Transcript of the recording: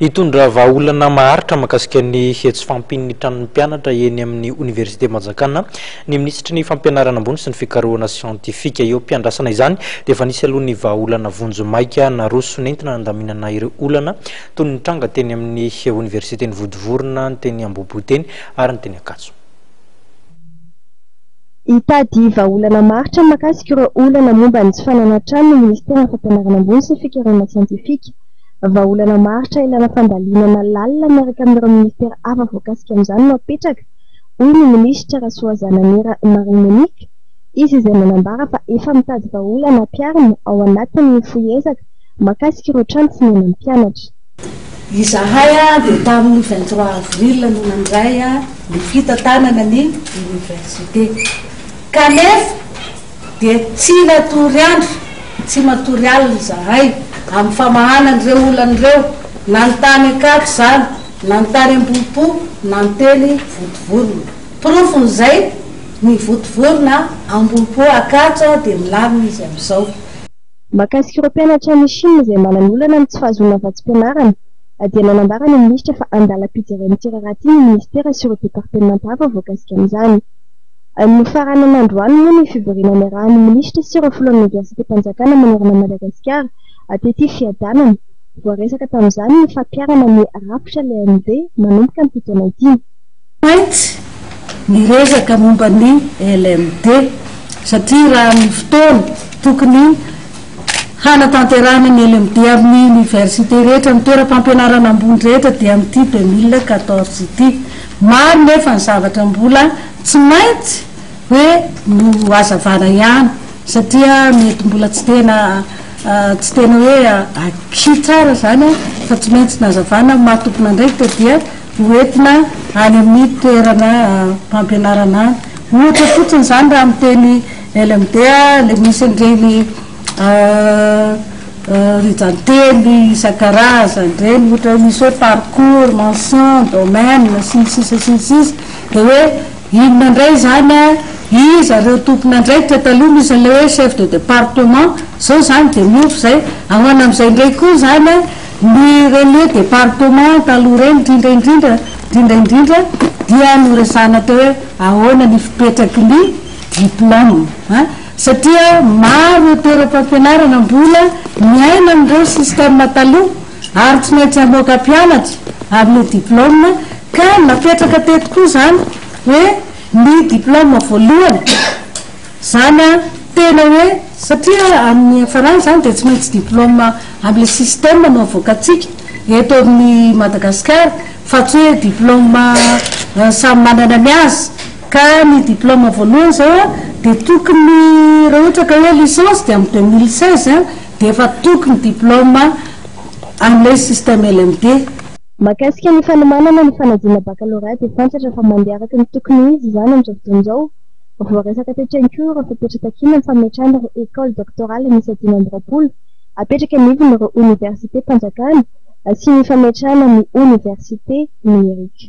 Hitondra vahaolana maharitra mahakasika ny hetsi fampin'ny tranon'ny mpianatra eny amin'ny Oniversite Manjakana ny minisitry ny Fampianarana ambony sy ny fikarohana siantifika. Eo am-piandrasana izany dia efa nisy aloha ny vahaolana vonjy maika naroso nentina nandaminana ireo olana toy ny nitranga teny amin'ny Oniversiten'i Vodivorona, ny teny Ambohiboteny ary ny teny Ankatso. Hitady vahaolana maharitra mahakasika ireo olana momba ny tsy fanana trano ny minisiteran'ny Fampianarana ambony sy ny fikarohana siantifika. Vahaolana maharitra ilana fandalinana lalina miaraka amin'ireo minisitera hafa voakasika amin'izany no apetraka, hoy ny minisitra Rasoazanamira Marie Monique, izy izay nanambara fa efa mitady vahaolana hampiharina ao anatiny ny fohy ezaka mahakasika ireo trano tsy nenan'ny mpianatra. Izahay dia tamin'ny vingt trois avril no nandray ny fitantanana ny oniversite kanefa, Dia tsy natory andro, tsy matory alina izahay amin'ny famahana an'ireo olana ireo, na ny tany an-kafa izany, na ny tany am-bohipo, na ny teny votovorona. Porofon'izay, ny votovorona am-bohipo Acacha dia milamina izy amin'izao. Mahakasika ireo mpianatra any Chine izay manana olana amin'ny tsy fahazoana vatsim-pianarana, dia nanambara ny minisitra fa andalam-pijeren'ity raharaha ity ny minisitera sy ireo departemanta hafa voakasika amin'izany. Nofaranana androany moa ny fivoriana niarahan'ny minisitra sy ireo filohan'ny oniversitem-panjakana manerana an'i Madagasikara hatraty ity fiadanana. Voaresaka tamin'izany ny fampiharana ny rafitra LMD manomboka amin'ity taona ity. Mainty ny resaka momba ny LMD satria raha ny fotoana tokony hanatanterahana ny LMD amin'ny oniversite rehetra, ny toeram-pampianarana ambony rehetra dia amin'ity deux mille quatorze ity. Maro nefa ny zavatra mbola tsy maintsy hoe nohazavana ihany satria mety mbola tsy tena tsy tena hoe acquis tsara izany fa tsy maintsy nazavana ny maha tompon'andraikitra dia ho entina any amin'ny toerana fampianarana any. Ohatra fotsiny izany raha miteny LMD ilay misy an'ireny rijan-teny isan-karazany reny ohatra hoe misy hoe parcours, mention, domaine sy ny sisa sy ny sisa dia hoe inona indray izany an, iza ireo tompon'andraikitra, taloha misy an'ilay hoe chef de département, izao izany dia miova izay, ahoana amin'izay indray koa izany an, ny ireny hoe département taloha ireny indrindra indrindra indrindra indrindra dia noresahina teo hoe ahoana ny fipetraky ny diplôme an. satria maro ireo toeram-pampianarana mbola miaina an'ireo système taloha ary tsy maintsy hamoaka mpianatra amin'ny diplôme ka napetraka teto koa izany hoe ny diplôme voalohany izany tena hoe satria amin'ny hiafarany izany dia tsy maintsy diplôme amin'ilay système no avoakantsika eto amin'i Madagasikara fa tsy hoe diplôme samy manana ny azy Ka ny diploma voalohany zao a de tokony raha ohatra ka hoe licence de am deux mille seize a de efa tokony diploma amle système LMD. Mahakasika ny fanomanana ny fanadinana baccalauréat dia fantatra fa mandeha araka ny tokony ho izy izany amin'izao fotoana izao. Voaresaka teto ihany koa ireo fepetra takiana ny fametrahana ireo écoles doctorales miisa dimy amby roapolo apetraka anivon'ireo oniversitem-panjakana sy ny fametrahana ny oniversite numérique.